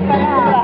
nada.